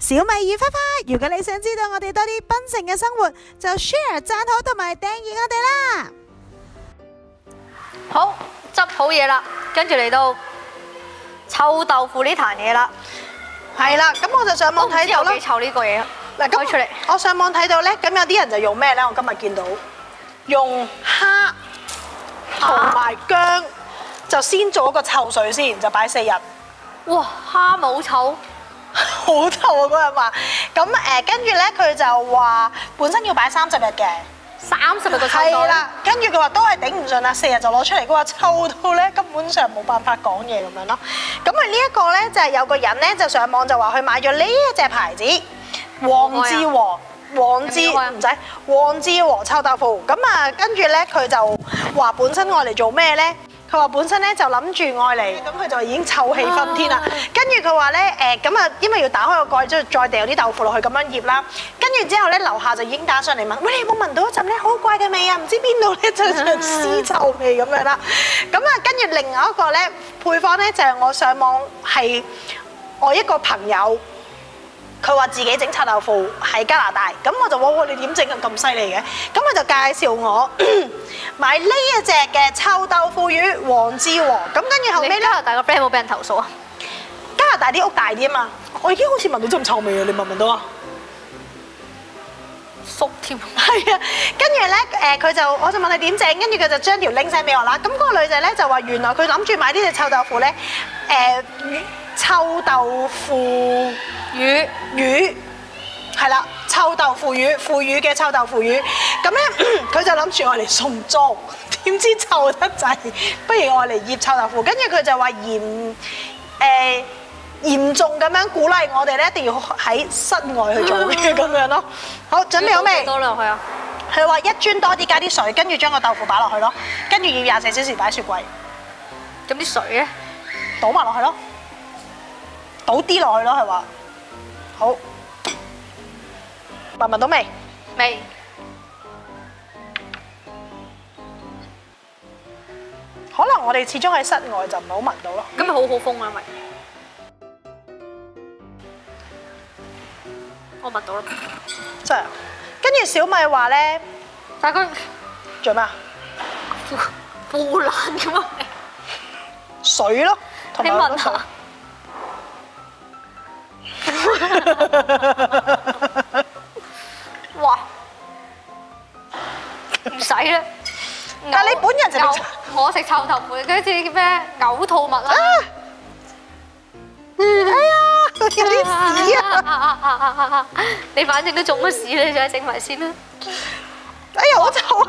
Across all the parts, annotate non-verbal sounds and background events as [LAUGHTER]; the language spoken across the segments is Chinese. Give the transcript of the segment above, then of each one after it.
小米與花花，如果你想知道我哋多啲檳城嘅生活，就 share 讚好同埋訂閱我哋啦。好，執好嘢啦，跟住嚟到臭豆腐呢壇嘢啦。係啦，咁我就上網睇到啦都唔知有幾。臭呢個嘢。嗱，開出嚟咁我上網睇到咧，咁有啲人就用咩咧？我今日見到用蝦同埋薑，就先做一個臭水先，就擺四日。哇，蝦冇臭，[LAUGHS] 好臭啊！嗰日話，咁誒跟住咧，佢就話本身要擺三十日嘅，三十日個臭袋。係啦，跟住佢話都係頂唔順啦，四日就攞出嚟，佢話臭到咧根本上冇辦法講嘢咁樣咯。咁佢呢一個咧就係有個人咧就上網就話佢買咗呢一隻牌子黃之和。黃志有冇開啊唔使黃志和臭豆腐，咁啊跟住咧佢就話本身愛嚟做咩咧？佢話本身咧就諗住愛嚟，咁佢就已經臭氣熏天啦啊。跟住佢話咧誒咁啊，因為要打開個蓋，之後再掉啲豆腐落去咁樣醃啦。跟住之後咧，樓下就已經打上嚟問：喂，你有冇聞到一陣咧好怪嘅味啊？唔知邊度咧就 [LAUGHS] 就屍臭味咁樣啦。咁啊，跟住另外一個咧配方咧就係我上網係我一個朋友。佢話自己整臭豆腐喺加拿大，咁我就哇哇你點整啊咁犀利嘅？咁佢就介紹我 [CLEARS THROAT] 買呢一隻嘅臭豆腐魚黃之和，咁跟住後尾咧你加拿大個 friend 有冇俾人投訴啊？加拿大啲屋大啲啊嘛，我已經好似聞到陣臭味啊！你聞唔聞到啊？熟添。係啊，跟住咧誒，佢就我就問佢點整，跟住佢就將條 link 俾我啦。咁、嗰個女仔咧就話原來佢諗住買呢只臭豆腐咧誒、臭豆腐魚魚係啦，臭豆腐魚，腐乳嘅臭豆腐魚。咁咧 [COUGHS] 佢就諗住我嚟送粥，[LAUGHS] 點知臭得滯，不如我嚟醃臭豆腐。跟住佢就話嚴誒。嚴重咁樣鼓勵我哋咧，一定要喺室外去做嘅咁樣咯。好，準備好未？多落去啊！佢話一磚多啲加啲水，跟住將個豆腐擺落去咯，跟住要廿四小時擺雪櫃，咁啲水咧，倒埋落去咯，倒啲落去咯，係話好。聞唔聞到未？未可能我哋始終喺室外就唔係好聞到咯。咁咪好好風啊，咪我聞到啦。真係。跟住小米話咧，但係佢做咩啊？[LAUGHS] 腐腐爛咁啊！水咯，同你埋聞下，[LAUGHS] 哇！唔使啦。但係你本人就嘔我食臭豆腐，嗰啲叫咩嘔吐物啦。哎呀，有啲 [LAUGHS] 屎啊！你反正都中咗屎啦，你再整埋先啦。哎呀，好臭啊！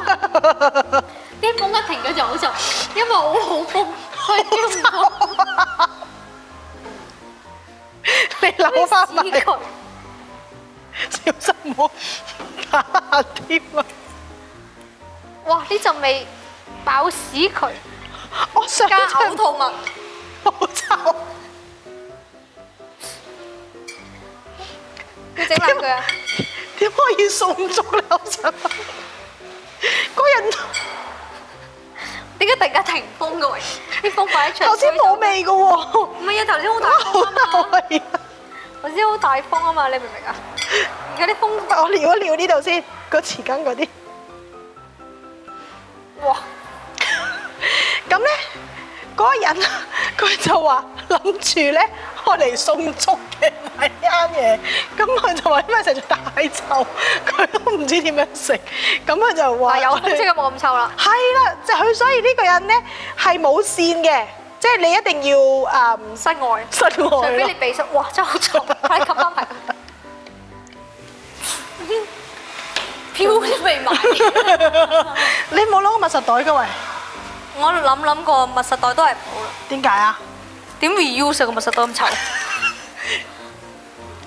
啲風一停咗就好臭，因為好好風，我唔到扭翻埋。小心唔好打添啊！哇！呢陣味爆屎佢，我想加嘔吐物，好臭。要整爛佢啊！點可以送足咧？我想問嗰人點解突然間停風嘅喂？啲風快啲出。頭先冇味嘅喎，唔係啊，頭先好大風啊 [LAUGHS] 嘛，係啊！頭先好大風啊嘛，你明唔明啊？[LAUGHS] 而家啲風，我撩一撩呢度先，個匙羹嗰啲。哇！咁咧，嗰個人佢就話諗住咧開嚟送粥嘅買呢啱嘢，咁佢就話因為實在太臭，佢都唔知點樣食，咁佢就話話有風即刻冇咁臭啦。係啦，就佢所以呢個人咧係冇線嘅，即係你一定要誒室外，室除外咯非你。鼻塞，哇！真係好臭，快啲冚翻埋佢。飄都未買。[LAUGHS] 你冇攞個密實袋嘅喂？我諗諗個密實袋都係唔好啦。點解啊？點 reuse 啊個密實袋咁臭？[LAUGHS]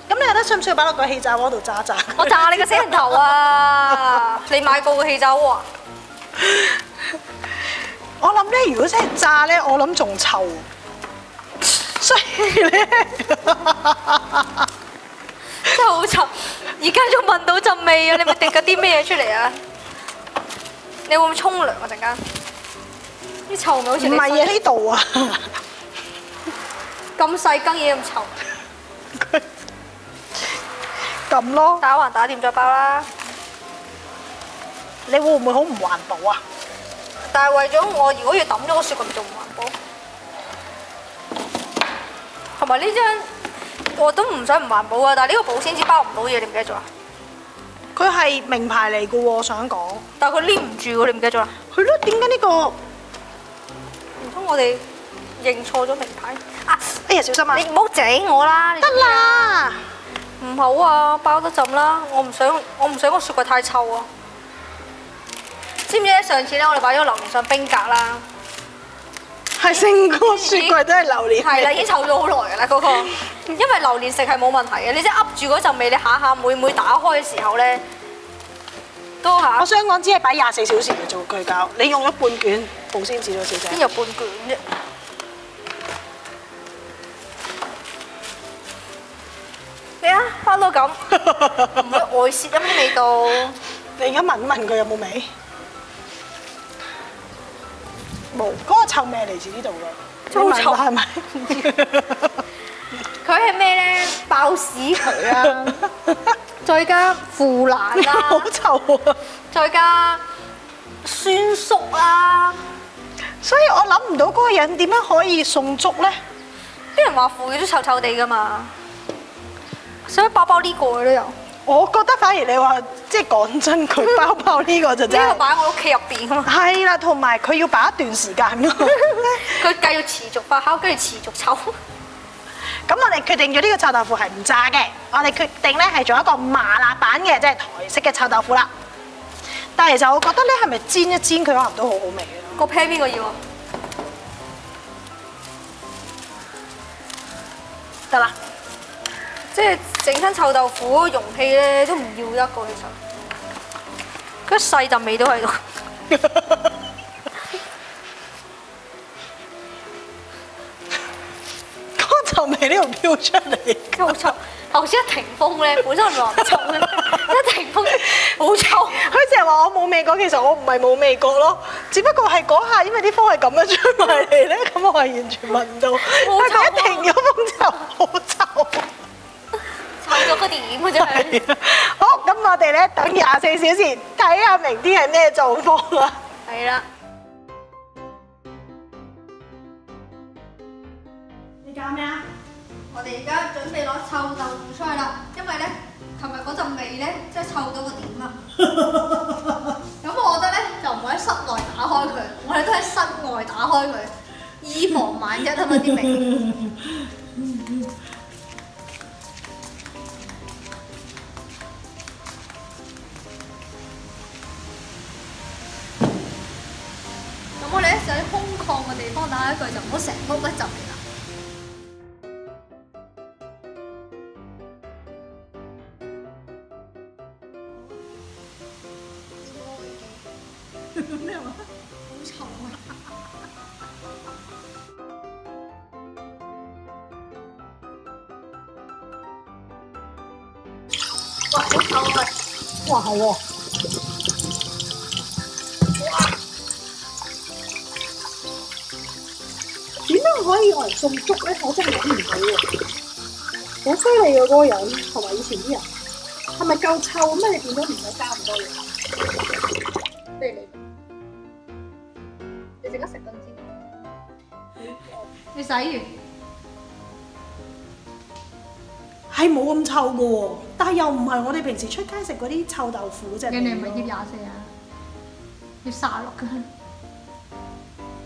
咁你覺得需唔需要擺落個氣炸鍋度炸一炸？[LAUGHS] 我炸你個死人頭啊！你買過個氣炸鍋啊？我諗咧，如果真係炸咧，我諗仲臭。所以咧，真係好臭！而家仲聞到陣味啊！你咪滴緊啲咩嘢出嚟啊？你會唔會沖涼啊？陣間啲臭味好似唔係啊呢度啊，咁細羹嘢咁臭。咁咯。打橫打掂再包啦。你會唔會好唔環保啊？但係為咗我，如果要抌咗個雪櫃，仲唔環保？同埋呢張我都唔想唔環保啊！但係呢個保鮮紙包唔到嘢，你唔記得咗啊？佢係名牌嚟嘅喎，我想講。但係佢黏唔住喎，你唔記得咗啦？係咯，點解呢個？唔通我哋認錯咗名牌啊？哎呀，小心啊！你唔好整我啦！你得啦，唔好啊，包得浸啦！我唔想，我唔想個雪櫃太臭啊！知唔知咧？上次咧，我哋擺咗榴蓮上冰格啦，係成個雪櫃都係榴蓮。係啦，已經臭咗好耐㗎啦嗰個。[LAUGHS] 因為榴蓮食係冇問題嘅，你即係噏住嗰陣味，你下下每每打開嘅時候咧，都嚇我想講只係擺廿四小時嚟做佢膠，你用咗半卷保鮮紙咯，小姐。邊有半卷啫？你啊，花到咁，[LAUGHS] 唔會外泄咁啲味道。你而家聞一聞佢有冇味？冇，嗰個臭味嚟自呢度㗎。臭係咪？[LAUGHS] 佢係咩咧？爆屎渠啊！[LAUGHS] 再加腐爛好，臭啊！再加酸縮啦。所以我諗唔到嗰個人點樣可以送粥咧？啲人話腐乳都臭臭地噶嘛，使唔使包包呢個都有？呢我覺得反而你話即係講真，佢包包呢個就真個係擺喺我屋企入邊啊嘛，係啦，同埋佢要擺一段時間咯。[LAUGHS] 佢繼續持續發酵，跟住持續臭。咁我哋決定咗呢個臭豆腐係唔炸嘅，我哋決定咧係做一個麻辣版嘅，即係台式嘅臭豆腐啦。但係其實我覺得咧係咪煎一煎佢可能都好好味嘅。個 pan 邊個要啊？得啦，即係整親臭豆腐容器咧，都唔要一個其實，佢一細陣味都喺度。[LAUGHS] 嗰陣味呢度飄出嚟。好臭！頭先一停風咧，本身話唔臭嘅，[LAUGHS] 一停風好臭。佢成日話我冇味覺，其實我唔係冇味覺咯，只不過係嗰下因為啲風係咁樣吹埋嚟咧，咁我係完全聞唔到。但係佢一停咗風之後，好臭。臭咗個點嘅真係。係啊好，咁我哋咧等廿四小時睇下明天係咩狀況啊！係啦，你搞咩啊？我哋而家準備攞臭豆腐出去啦，因為咧，琴日嗰陣味咧，真係臭到個點啊！咁我覺得咧，就唔好喺室內打開佢，我哋都喺室外打開佢，以防萬一啊嘛啲味。嘅地方打開佢，就唔好成屋一陣味啦。好臭啊！哇，好臭啊！哇係喎！點可以用嚟送粥咧？我真係諗唔到喎！好犀利喎嗰個人，同埋以前啲人，係咪夠臭咩？你見到唔使加咁多嘢？不如你，你陣間食緊先。你洗完，係冇咁臭嘅喎，但係又唔係我哋平時出街食嗰啲臭豆腐嗰隻味咯。人哋唔係醃廿四啊，醃卅六㗎。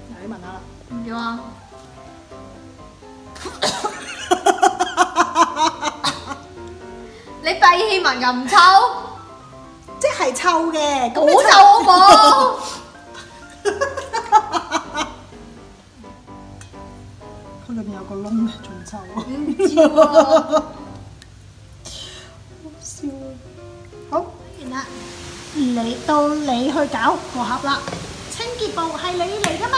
嗱，[LAUGHS] 你問下啦。唔要啊！你閉氣聞又唔臭，即係臭嘅，咁好臭好冇？佢裏面有個窿咧，仲臭啊！唔知喎。好笑啊！好，完啦，你到你去搞個盒啦。清潔部係你嚟噶嘛？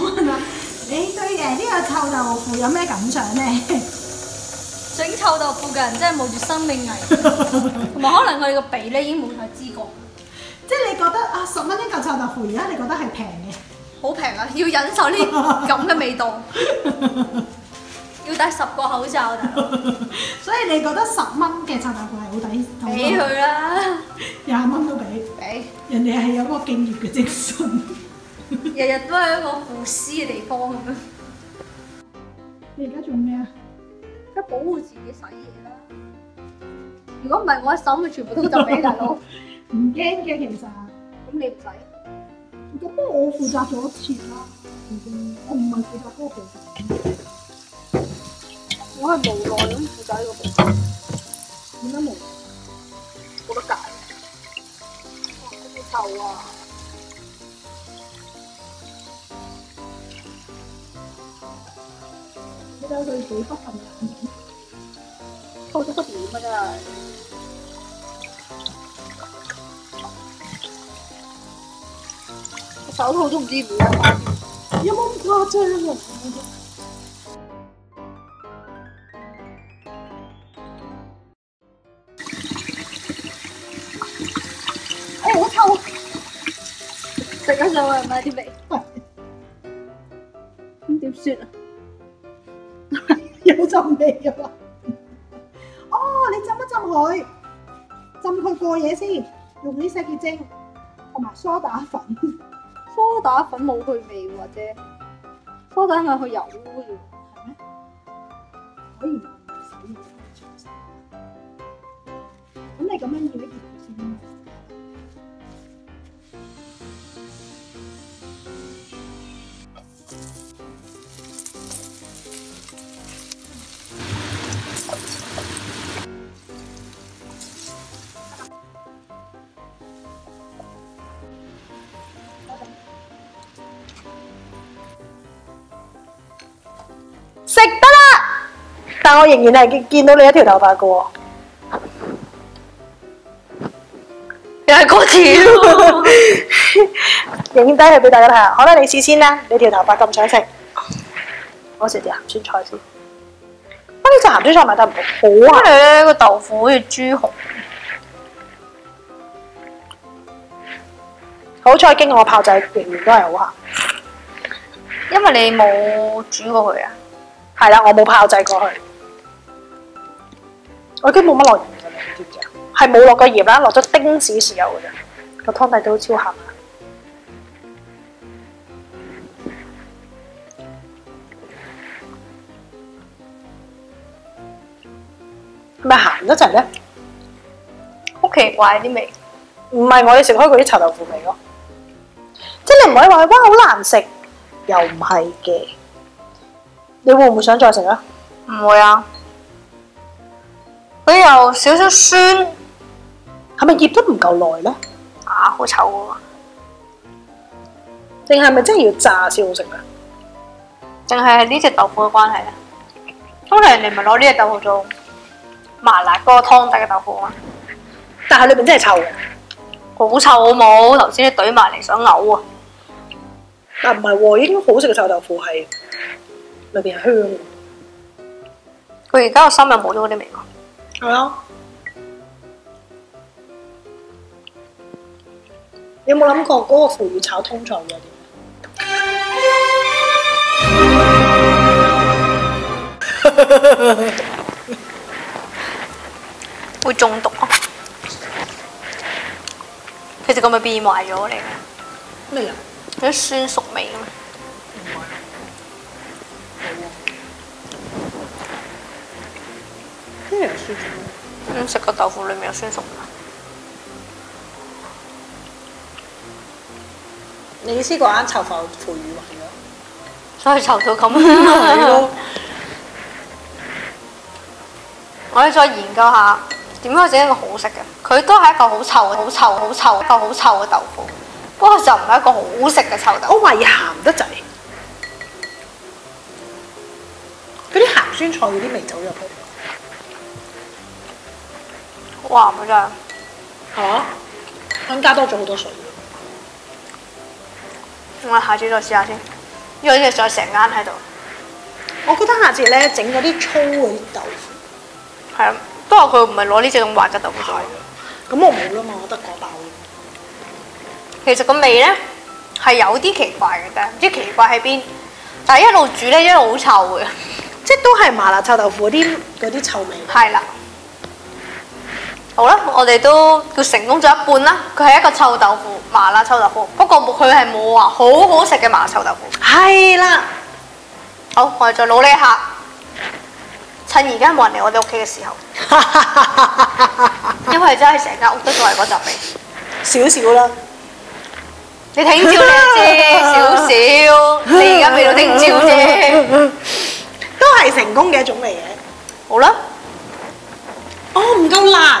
你對誒呢個臭豆腐有咩感想咧？整臭豆腐嘅人真係冒住生命危險，[LAUGHS] 同埋可能佢哋個鼻咧已經冇晒知覺，即係你覺得啊，十蚊一嚿臭豆腐，而家你覺得係平嘅？好平啊！要忍受呢 [LAUGHS] 咁嘅味道，要戴十個口罩 [LAUGHS] 所以你覺得十蚊嘅臭豆腐係好抵？俾佢啦，廿蚊都俾，俾。人哋係有個敬業嘅精神。日日都係一個腐屍嘅地方咁樣，你而家做咩啊？即係保護自己洗嘢啦。如果唔係，我一手咪全部都就俾大佬。[LAUGHS] 唔驚嘅其實，咁你唔使。咁我負責咗切啦，我唔係負責嗰個部分。我係無奈咁負責呢個部分，點解冇？冇得解。哇，好臭啊！你睇佢幾不份人。臭到不點啊！真係。我手套都唔知點解。有冇咁誇張啊？哎，好臭！食咗上去係咪啲味？喂，咁點算啊？[LAUGHS] 有浸味啊嘛！哦，你浸一浸佢，浸佢過夜先，用啲洗潔精同埋梳打粉。[LAUGHS] 梳打粉冇佢味喎，或者梳打粉佢油污嘅喎。係咩？可以。咁你咁樣要一件但我仍然係見見到你一條頭髮嘅喎。又係嗰條，[LAUGHS] 影低佢俾大家睇下。好啦，你試先啦，你條頭髮咁想食，我食啲鹹酸菜先。啊，呢隻鹹酸菜賣得唔好，好啊！因為咧個豆腐好似豬紅，好彩經過我炮製，仍然都係好鹹。因為你冇煮過佢啊。係啦，我冇炮製過去，我已經冇乜落鹽嘅啦，你知唔知啊？係冇落過鹽啦，落咗丁子豉油嘅咋，個湯底都超鹹啊。係咪鹹得滯咧？好奇怪啲味，唔係我哋食開嗰啲臭豆腐味咯，即係你唔可以話哇好難食，又唔係嘅。你會唔會想再食啊？唔會啊。佢有少少酸，係咪醃得唔夠耐咧？啊，好臭喎！定係咪真係要炸先好食啊？定係呢只豆腐嘅關係啊。通常人哋咪攞呢只豆腐做麻辣嗰個湯底嘅豆腐啊但係裏邊真係臭嘅。好臭好冇？頭先你懟埋嚟想嘔啊！但唔係喎，已經好食嘅臭豆腐係裏邊係香嘅。佢而家個心又冇咗嗰啲味喎。係啊。你有冇諗過嗰個腐乳炒通菜會係點？[LAUGHS] 會中毒啊！其實佢咪變壞咗嚟嘅，咩啊？有啲酸熟味啊嘛。咩人酸咁食個豆腐裡面有酸熟㗎。你意思嗰間臭豆腐乳壞咗？所以臭到咁。係咯。我哋再研究下點樣整一個好食嘅。佢都係一個好臭、好臭、好臭、一個好臭嘅豆腐，不過就唔係一個好食嘅臭豆腐。我懷疑鹹得滯。酸菜嗰啲味走入去，哇！唔真係係嘛？咁加多咗好多水。我下次再試下先，因為呢隻仲有成間喺度。我覺得下次咧整嗰啲粗嗰啲豆腐，係啊，不過佢唔係攞呢隻咁滑嘅豆腐做。咁我冇啦嘛，我得嗰包。其實個味咧係有啲奇怪嘅，但係唔知奇怪喺邊。但係一路煮咧一路好臭嘅。即係都係麻辣臭豆腐嗰啲嗰啲臭味。係啦。好啦，我哋都叫成功咗一半啦。佢係一個臭豆腐，麻辣臭豆腐。不過佢係冇話好好食嘅麻辣臭豆腐。係啦，好，我哋再努力一下，趁而家冇人嚟我哋屋企嘅時候，[LAUGHS] 因為真係成間屋都仲係嗰陣味。少少啦。你聽朝你就知少少，你而家未到聽朝啫。都係成功嘅一種嚟嘅。好啦，哦，唔夠辣，